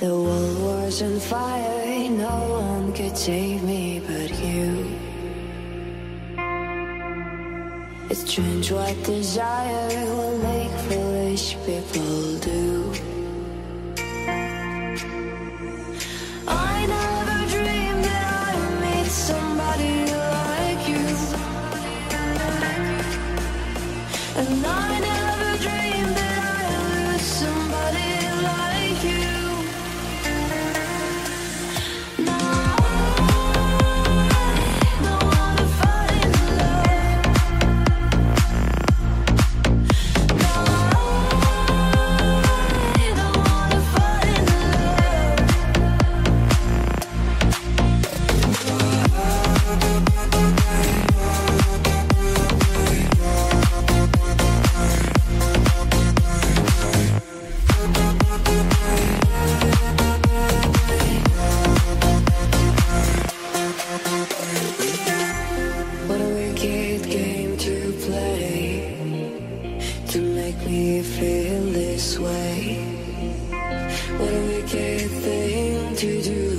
The world was on fire, no one could save me but you. It's strange what desire will make foolish people do. I never dreamed that I'd meet somebody like you. And I make me feel this way. What a wicked thing to do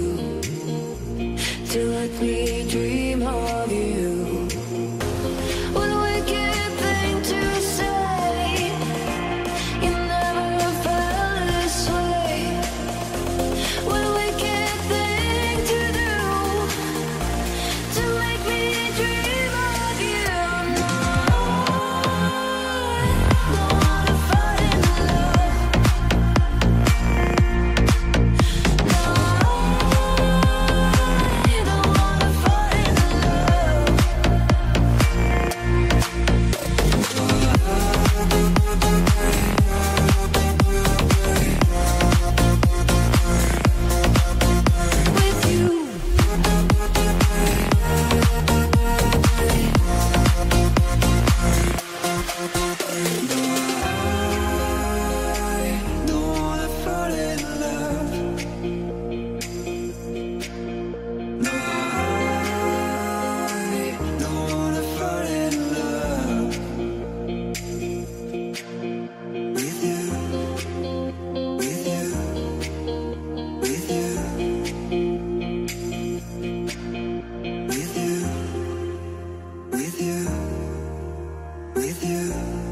you.